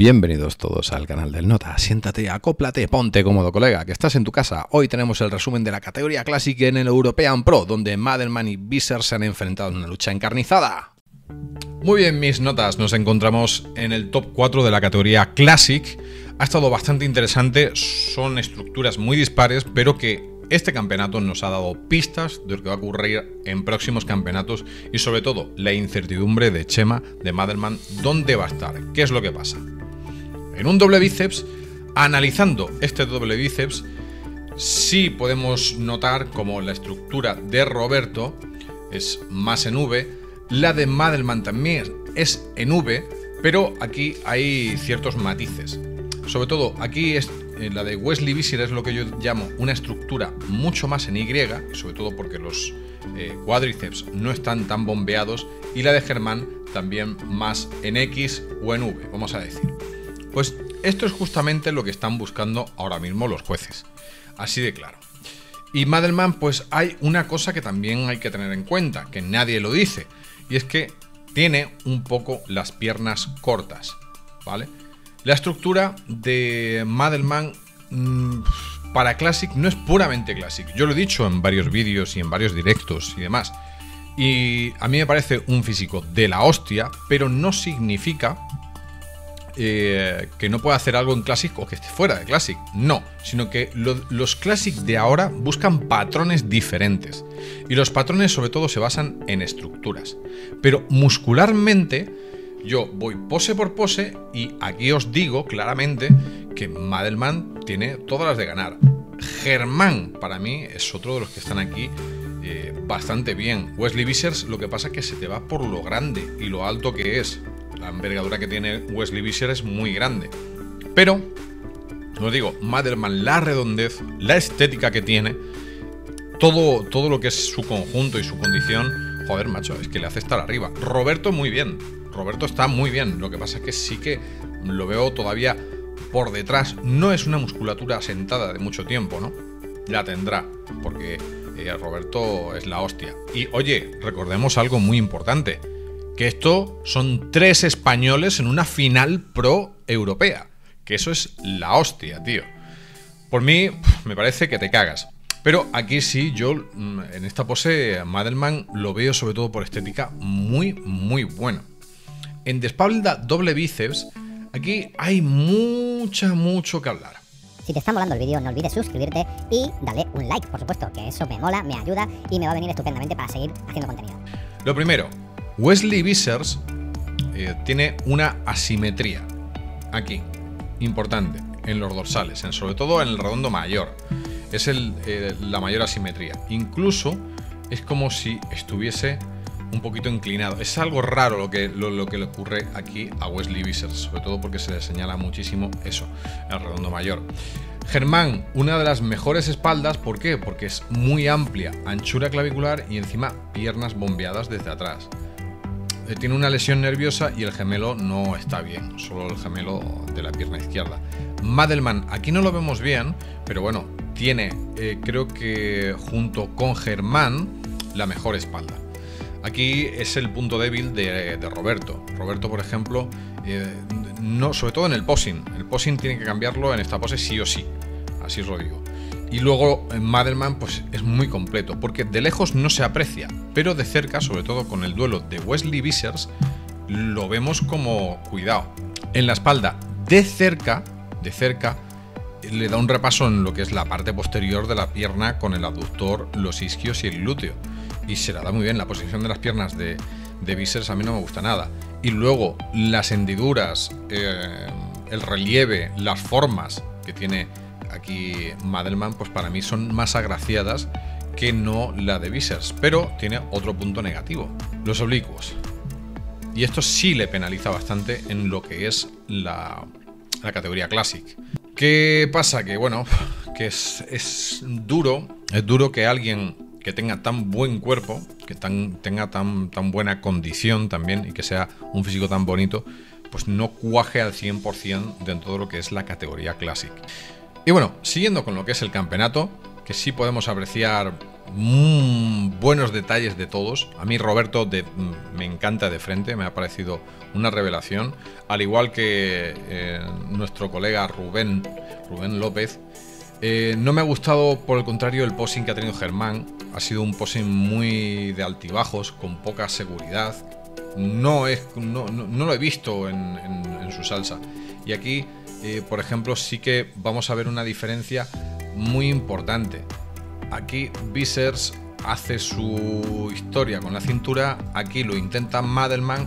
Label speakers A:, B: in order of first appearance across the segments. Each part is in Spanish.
A: Bienvenidos todos al canal del Nota. Siéntate, acóplate, ponte cómodo, colega, que estás en tu casa. Hoy tenemos el resumen de la categoría Classic en el European Pro, donde Madelman y Visser se han enfrentado en una lucha encarnizada. Muy bien, mis notas, nos encontramos en el top 4 de la categoría Classic. Ha estado bastante interesante, son estructuras muy dispares, pero que este campeonato nos ha dado pistas de lo que va a ocurrir en próximos campeonatos y sobre todo la incertidumbre de Chema, de Madelman, dónde va a estar, qué es lo que pasa. En un doble bíceps, analizando este doble bíceps, sí podemos notar como la estructura de Roberto es más en V, la de Madelman también es en V, pero aquí hay ciertos matices. Sobre todo aquí es eh, la de Wesley Visser es lo que yo llamo una estructura mucho más en Y, sobre todo porque los eh, cuádriceps no están tan bombeados, y la de Germán también más en X o en V, vamos a decir. Pues esto es justamente lo que están buscando ahora mismo los jueces, así de claro. Y Madelman, pues hay una cosa que también hay que tener en cuenta, que nadie lo dice, y es que tiene un poco las piernas cortas, ¿vale? La estructura de Madelman mm, para Classic no es puramente Classic. Yo lo he dicho en varios vídeos y en varios directos y demás. Y a mí me parece un físico de la hostia, pero no significa eh, que no pueda hacer algo en Classic o que esté fuera de Classic. No, sino que los Classic de ahora buscan patrones diferentes. Y los patrones sobre todo se basan en estructuras. Pero muscularmente yo voy pose por pose y aquí os digo claramente que Madelman tiene todas las de ganar. Germán, para mí, es otro de los que están aquí eh, bastante bien. Wesley Vissers, lo que pasa es que se te va por lo grande y lo alto que es. La envergadura que tiene Wesley Visser es muy grande. Pero, os digo, Madelman, la redondez, la estética que tiene, todo, todo lo que es su conjunto y su condición, joder, macho, es que le hace estar arriba. Roberto, muy bien. Roberto está muy bien. Lo que pasa es que sí que lo veo todavía por detrás. No es una musculatura asentada de mucho tiempo, ¿no? La tendrá, porque eh, Roberto es la hostia. Y oye, recordemos algo muy importante. Que esto son tres españoles en una final pro europea. Que eso es la hostia, tío. Por mí, me parece que te cagas. Pero aquí sí, yo mm, en esta pose, Madelman lo veo sobre todo por estética muy, muy bueno. En de espalda doble bíceps, aquí hay mucha, mucho que hablar.
B: Si te está molando el vídeo, no olvides suscribirte y darle un like, por supuesto, que eso me mola, me ayuda y me va a venir estupendamente para seguir haciendo contenido.
A: Lo primero, Wesley Vissers eh, tiene una asimetría aquí, importante, en los dorsales, sobre todo en el redondo mayor. Es eh, la mayor asimetría. Incluso es como si estuviese un poquito inclinado. Es algo raro lo que, lo, que le ocurre aquí a Wesley Vissers, sobre todo porque se le señala muchísimo eso, el redondo mayor. Germán, una de las mejores espaldas, ¿por qué? Porque es muy amplia, anchura clavicular y encima piernas bombeadas desde atrás. Tiene una lesión nerviosa y el gemelo no está bien, solo el gemelo de la pierna izquierda. Madelman, aquí no lo vemos bien, pero bueno, tiene, eh, creo que junto con Germán, la mejor espalda. Aquí es el punto débil de, Roberto. Roberto, por ejemplo, eh, no, sobre todo en el posing. El posing tiene que cambiarlo en esta pose sí o sí. Así os lo digo. Y luego en Madelman pues es muy completo, porque de lejos no se aprecia, pero de cerca, sobre todo con el duelo de Wesley Vissers, lo vemos como cuidado. En la espalda, de cerca, de cerca, le da un repaso en lo que es la parte posterior de la pierna con el abductor, los isquios y el glúteo y se la da muy bien. La posición de las piernas de, de a mí no me gusta nada. Y luego las hendiduras, eh, el relieve, las formas que tiene aquí Madelman, pues para mí son más agraciadas que no la de Visers. Pero tiene otro punto negativo, los oblicuos. Y esto sí le penaliza bastante en lo que es la, categoría Classic. ¿Qué pasa? Que bueno, que es, duro, es duro que alguien que tenga tan buen cuerpo, que tenga tan, tan buena condición también y que sea un físico tan bonito, pues no cuaje al 100% de todo lo que es la categoría Classic. Y bueno, siguiendo con lo que es el campeonato, que sí podemos apreciar mm, buenos detalles de todos. A mí Roberto mm, me encanta de frente, me ha parecido una revelación. Al igual que eh, nuestro colega Rubén, Rubén López. Eh, no me ha gustado, por el contrario, el posing que ha tenido Germán. Ha sido un posing muy de altibajos, con poca seguridad. No, es, no, lo he visto en, su salsa. Y aquí, eh, por ejemplo, sí que vamos a ver una diferencia muy importante. Aquí Visers hace su historia con la cintura, aquí lo intenta Madelman.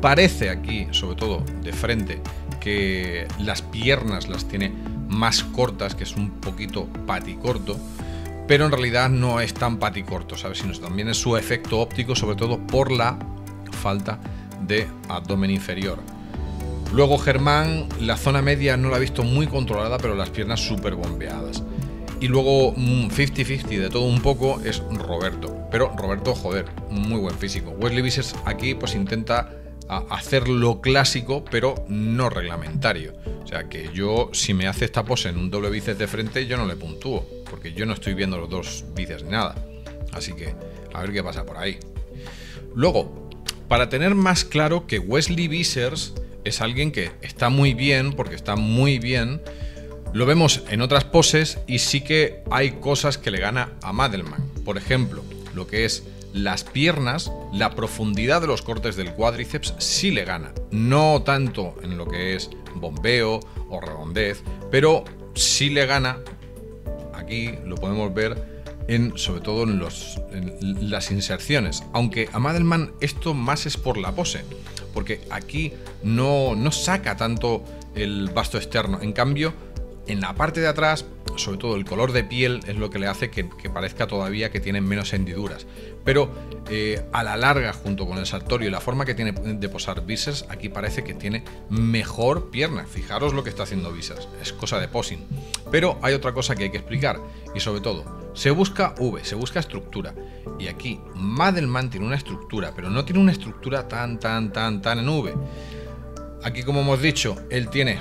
A: Parece aquí, sobre todo de frente, que las piernas las tiene más cortas, que es un poquito paticorto, pero en realidad no es tan paticorto, ¿sabes? Sino también es su efecto óptico, sobre todo por la falta de abdomen inferior. Luego Germán, la zona media no la ha visto muy controlada, pero las piernas súper bombeadas. Y luego 50-50 mm, de todo un poco es Roberto. Pero Roberto, joder, muy buen físico. Wesley Bises aquí pues intenta hacer lo clásico, pero no reglamentario. O sea que yo, si me hace esta pose en un doble bíceps de frente, yo no le puntúo, porque yo no estoy viendo los dos bíceps ni nada. Así que, a ver qué pasa por ahí. Luego, para tener más claro que Wesley Visers es alguien que está muy bien, porque está muy bien, lo vemos en otras poses y sí que hay cosas que le gana a Madelman. Por ejemplo, lo que es las piernas, la profundidad de los cortes del cuádriceps sí le gana. No tanto en lo que es bombeo o redondez, pero sí le gana. Aquí lo podemos ver en, sobre todo en, los, las inserciones. Aunque a Madelman esto más es por la pose, porque aquí no, no saca tanto el vasto externo. En cambio, en la parte de atrás sobre todo el color de piel es lo que le hace que, parezca todavía que tienen menos hendiduras. Pero eh, a la larga, junto con el sartorio y la forma que tiene de posar Visers, aquí parece que tiene mejor pierna. Fijaros lo que está haciendo Visers, es cosa de posing. Pero hay otra cosa que hay que explicar, y sobre todo, se busca V, se busca estructura. Y aquí Madelman tiene una estructura, pero no tiene una estructura tan, tan, tan, tan en V. Aquí, como hemos dicho, él tiene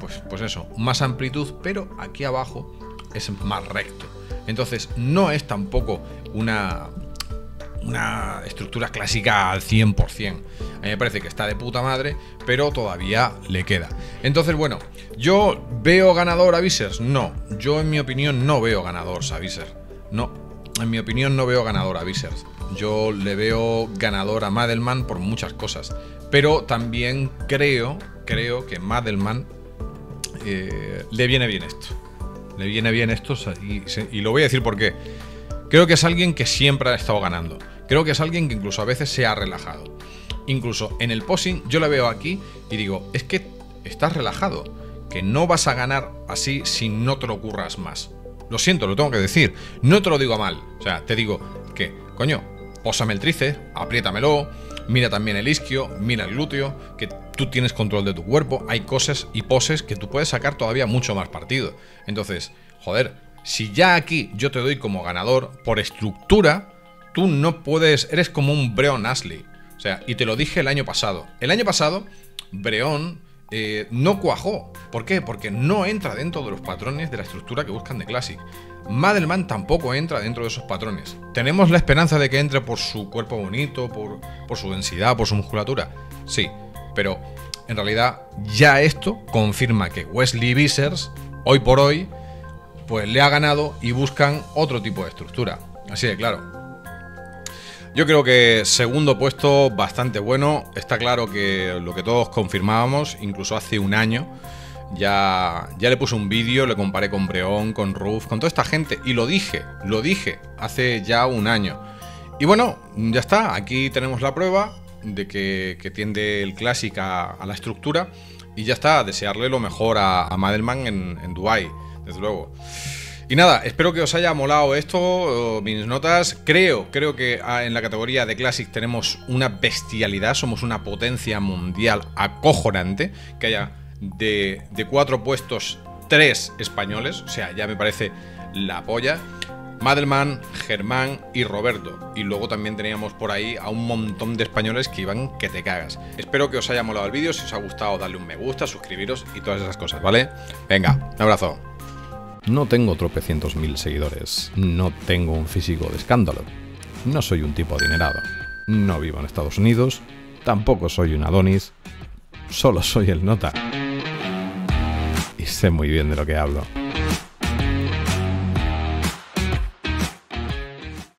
A: pues, pues eso, más amplitud, pero aquí abajo es más recto. Entonces no es tampoco una, una estructura clásica al 100%. A mí me parece que está de puta madre, pero todavía le queda. Entonces, bueno, ¿yo veo ganador a Visers? No, yo en mi opinión no veo ganador a Visers. No, en mi opinión no veo ganador a Visers. Yo le veo ganador a Madelman por muchas cosas. Pero también creo, creo que Madelman eh, le viene bien esto. Le viene bien esto y, lo voy a decir porque creo que es alguien que siempre ha estado ganando. Creo que es alguien que incluso a veces se ha relajado. Incluso en el posing yo le veo aquí y digo, es que estás relajado, que no vas a ganar así si no te lo ocurras más. Lo siento, lo tengo que decir. No te lo digo mal. O sea, te digo que, coño, pósame el tríceps, apriétamelo, mira también el isquio, mira el glúteo, que tú tienes control de tu cuerpo, hay cosas y poses que tú puedes sacar todavía mucho más partido. Entonces, joder, si ya aquí yo te doy como ganador por estructura, tú no puedes, eres como un Breon Ashley. O sea, y te lo dije el año pasado. El año pasado, Breon eh, no cuajó. ¿Por qué? Porque no entra dentro de los patrones de la estructura que buscan de Classic. Madelman tampoco entra dentro de esos patrones. Tenemos la esperanza de que entre por su cuerpo bonito, por, su densidad, por su musculatura. Sí, pero en realidad ya esto confirma que Wesley Visers, hoy por hoy, pues le ha ganado y buscan otro tipo de estructura. Así de claro. Yo creo que segundo puesto bastante bueno. Está claro que lo que todos confirmábamos, incluso hace un año, ya, ya le puse un vídeo, le comparé con Breón, con Ruf, con toda esta gente. Y lo dije, lo dije hace ya un año. Y bueno, ya está, aquí tenemos la prueba de que, tiende el Classic a, la estructura y ya está, desearle lo mejor a, Madelman en, en Dubai, desde luego. Y nada, espero que os haya molado esto, mis notas. Creo, creo que ah, en la categoría de Classic tenemos una bestialidad, somos una potencia mundial acojonante, que haya de, cuatro puestos tres españoles, o sea, ya me parece la polla. Madelman, Germán y Roberto. Y luego también teníamos por ahí a un montón de españoles que iban que te cagas. Espero que os haya molado el vídeo. Si os ha gustado, darle un me gusta, suscribiros y todas esas cosas, ¿vale? Venga, un abrazo. No tengo tropecientos mil seguidores, no tengo un físico de escándalo, no soy un tipo adinerado, no vivo en Estados Unidos, tampoco soy un Adonis, solo soy el nota. Y sé muy bien de lo que hablo.